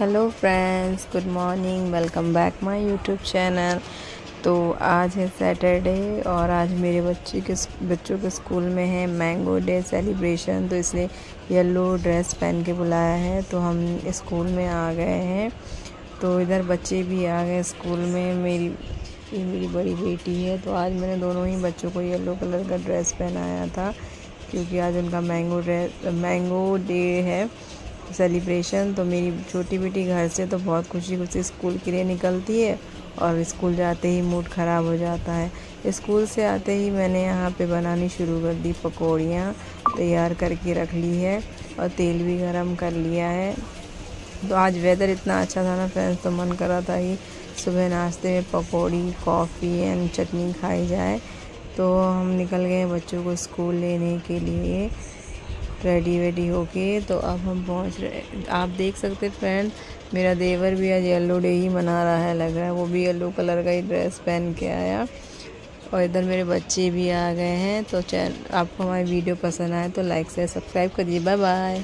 Hello friends good morning welcome back my YouTube channel तो आज है सैटरडे और आज मेरे बच्चे के बच्चों के स्कूल में है मैंगो डे सेलिब्रेशन तो इसलिए येलो ड्रेस पहन के बुलाया है। तो हम स्कूल में आ गए हैं। तो इधर बच्चे भी आ गए स्कूल में। मेरी, ये मेरी बड़ी बेटी है। तो आज मैंने दोनों ही बच्चों को येलो कलर का ड्रेस पहनाया था। क्योंकि आज उनका मैंगो ड्रेस मैंगो डे है। सेलिब्रेशन तो मेरी छोटी बेटी घर से तो बहुत खुशी खुशी स्कूल के लिए निकलती है और स्कूल जाते ही मूड ख़राब हो जाता है। स्कूल से आते ही मैंने यहाँ पे बनानी शुरू कर दी पकौड़ियाँ तैयार करके रख ली है और तेल भी गरम कर लिया है। तो आज वेदर इतना अच्छा था ना फ्रेंड्स तो मन कर था कि सुबह नाश्ते में पकौड़ी कॉफ़ी एंड चटनी खाई जाए। तो हम निकल गए बच्चों को स्कूल लेने के लिए। रेडी वेडी होके तो अब हम पहुँच रहे आप देख सकते फ्रेंड मेरा देवर भी आज येलो डे ही मना रहा है, लग रहा है। वो भी येलो कलर का ही ड्रेस पहन के आया। और इधर मेरे बच्चे भी आ गए हैं तो चैन, आपको हमारी वीडियो पसंद आए तो लाइक से सब्सक्राइब करिए। Bye bye